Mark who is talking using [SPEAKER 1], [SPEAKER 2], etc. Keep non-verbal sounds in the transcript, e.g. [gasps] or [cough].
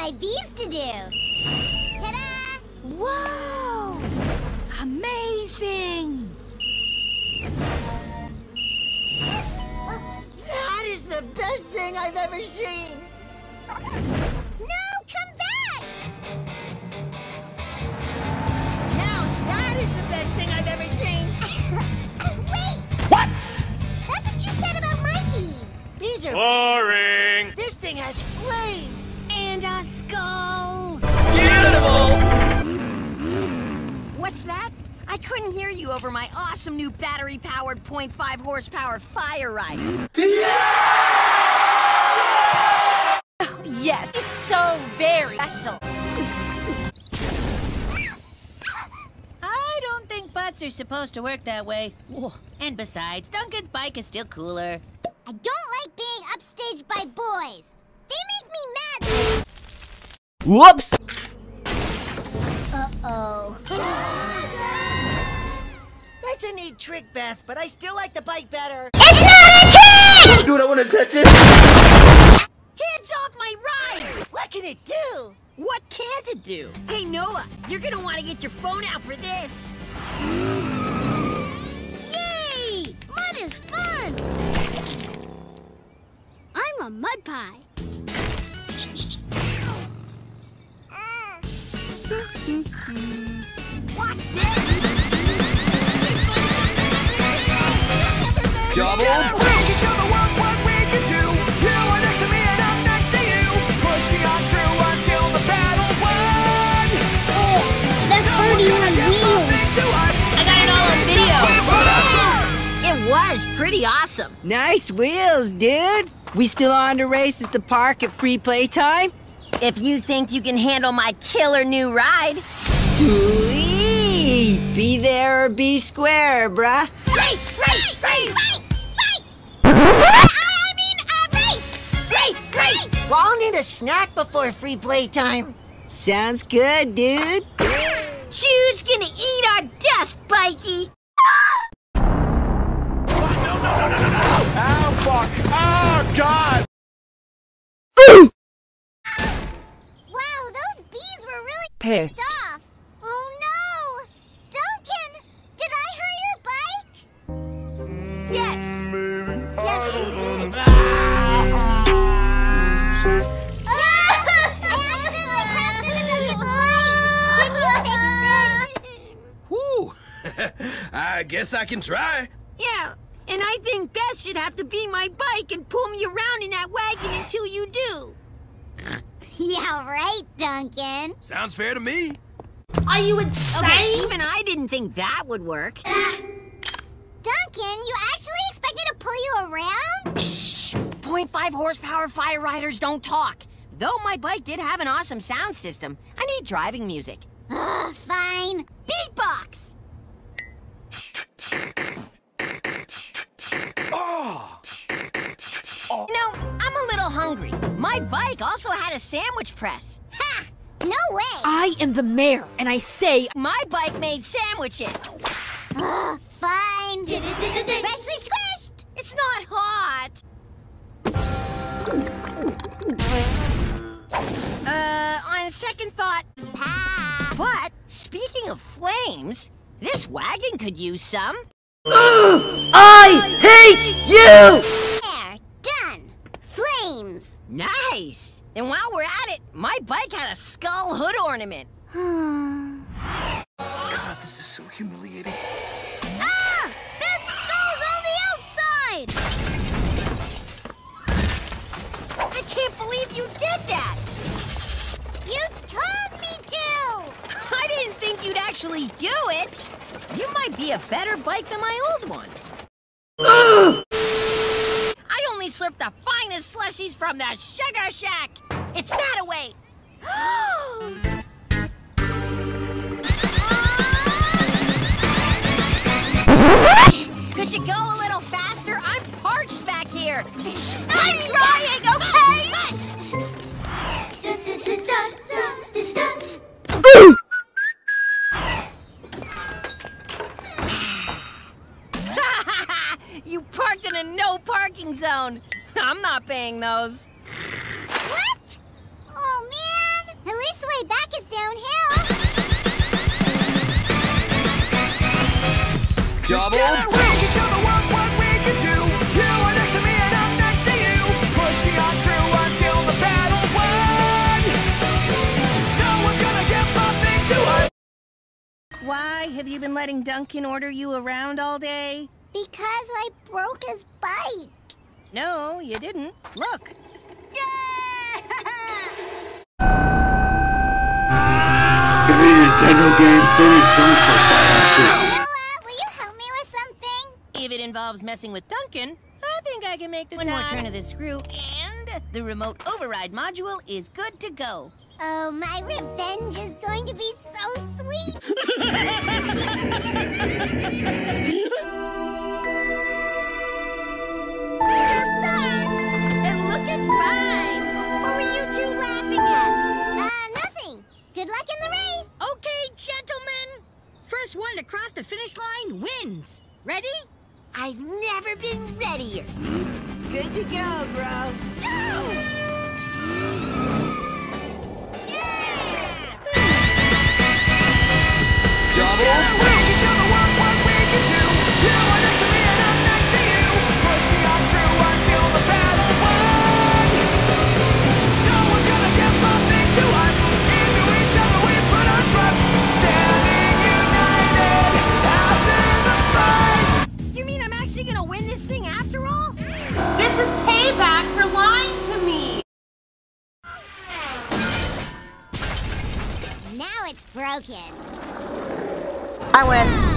[SPEAKER 1] my bees to do. Ta-da!
[SPEAKER 2] Whoa! Amazing!
[SPEAKER 3] That is the best thing I've ever seen!
[SPEAKER 1] No, come back!
[SPEAKER 3] Now that is the best thing I've ever seen! [laughs]
[SPEAKER 1] Wait! What? That's what you said about my bees.
[SPEAKER 3] These are...
[SPEAKER 4] Boring.
[SPEAKER 2] What's that? I couldn't hear you over my awesome new battery-powered 0.5 horsepower fire rider.
[SPEAKER 5] Yes, he's so very special.
[SPEAKER 6] I don't think butts are supposed to work that way. And besides, Duncan's bike is still cooler.
[SPEAKER 1] I don't like being upstaged by boys. They make me mad.
[SPEAKER 7] Whoops!
[SPEAKER 1] Uh-oh.
[SPEAKER 3] That's a neat trick, Beth, but I still like the bike better. It's not a trick!
[SPEAKER 7] Dude, I wanna touch it!
[SPEAKER 2] Hands off my ride!
[SPEAKER 3] What can it do?
[SPEAKER 2] What can't it do? Hey, Noah, you're gonna want to get your phone out for this.
[SPEAKER 1] Yay! Mud is fun! I'm a mud pie.
[SPEAKER 2] Watch this! I got it all on video. It was pretty awesome.
[SPEAKER 8] Nice wheels, dude. We still on to race at the park at free play time?
[SPEAKER 2] If you think you can handle my killer new ride.
[SPEAKER 8] Sweet! Be there or be square, bruh.
[SPEAKER 1] Race! Race! Race! Fight! Race! Race!
[SPEAKER 3] Well, I'll need a snack before free playtime.
[SPEAKER 8] Sounds good, dude.
[SPEAKER 2] Jude's gonna eat our dust, Bikey.
[SPEAKER 4] Oh fuck. Oh god.
[SPEAKER 1] Wow, those bees were really
[SPEAKER 5] Pissed.
[SPEAKER 4] Guess I can try.
[SPEAKER 2] Yeah, and I think Beth should have to be my bike and pull me around in that wagon until you do. [laughs]
[SPEAKER 1] Yeah, right, Duncan.
[SPEAKER 4] Sounds fair to me.
[SPEAKER 1] Are you
[SPEAKER 2] Okay,
[SPEAKER 1] insane?
[SPEAKER 2] even I didn't think that would work.
[SPEAKER 1] Uh, Duncan, you actually expect me to pull you around?
[SPEAKER 2] Shh! 0.5 horsepower fire riders don't talk. Though my bike did have an awesome sound system, I need driving music.
[SPEAKER 1] Ugh, fine.
[SPEAKER 2] My bike also had a sandwich press.
[SPEAKER 1] Ha! No way.
[SPEAKER 5] I am the mayor, and I say
[SPEAKER 2] My bike made sandwiches.
[SPEAKER 1] Ugh, fine. Freshly squished.
[SPEAKER 2] It's not hot. Uh, on second thought,
[SPEAKER 1] Pa.
[SPEAKER 2] but speaking of flames, this wagon could use some.
[SPEAKER 8] I hate you!
[SPEAKER 1] There. Done. Flames.
[SPEAKER 2] Nice! And while we're at it, my bike had a skull hood ornament. [sighs]
[SPEAKER 4] God, this is so humiliating.
[SPEAKER 1] Ah! That skull's on the outside!
[SPEAKER 2] I can't believe you did that!
[SPEAKER 1] You told me to! [laughs]
[SPEAKER 2] I didn't think you'd actually do it! You might be a better bike than my old one. [gasps] I only slurped slushies from the Sugar Shack! It's that away! [gasps] Could you go a little faster? I'm parched back here! [laughs] I'm trying, okay? not paying those.
[SPEAKER 1] What? Oh, man.
[SPEAKER 7] At
[SPEAKER 9] least the way back is downhill. Double. Together, we what we can do. You are next to me and I'm next to you. On through until the battle's won. No one's gonna give to us.
[SPEAKER 6] Why have you been letting Duncan order you around all day?
[SPEAKER 1] Because I broke his bike.
[SPEAKER 6] No, you didn't. Look.
[SPEAKER 10] Every Nintendo game, Sony songs for finances.
[SPEAKER 1] Noah, will you help me with something?
[SPEAKER 6] If it involves messing with Duncan, I think I can make the One more turn of the screw, and the remote override module is good to go.
[SPEAKER 1] Oh, my revenge is going to be so sweet. [laughs]
[SPEAKER 2] Ready? I've never been readier.
[SPEAKER 8] Good to go, bro.
[SPEAKER 7] Double
[SPEAKER 6] I win.